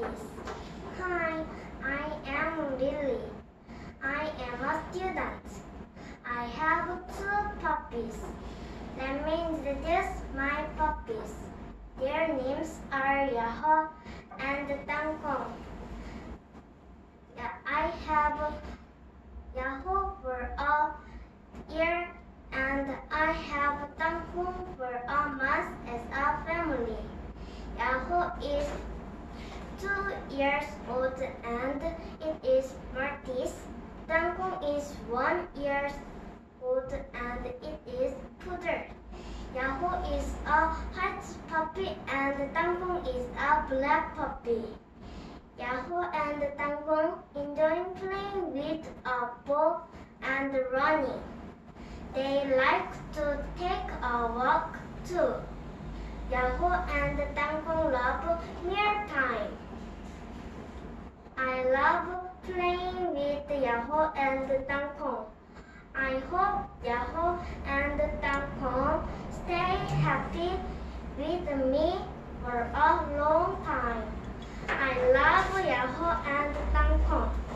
Hi, I am Lily. I am a student. I have two puppies. Let me introduce my puppies. Their names are Yahoo and Tankong. I have Yahoo for a year and I have Tankong for a month as a family. Yahoo is years old and it is Maltese. Tangkong is one year old and it is Poodle. Yahoo is a white puppy and Tangkong is a black puppy. Yahoo and Tangkong enjoy playing with a ball and running. They like to take a walk too. Yahoo and Tangkong love meal time. I love playing with Yahoo and Tangkong. I hope Yahoo and Tangkong stay happy with me for a long time. I love Yahoo and Tangkong.